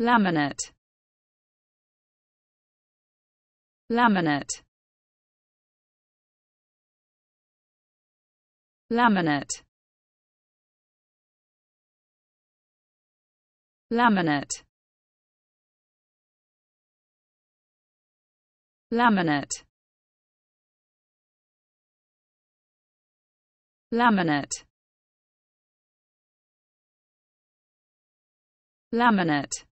laminate. Laminate. Laminate. Laminate. Laminate. Laminate. Laminate.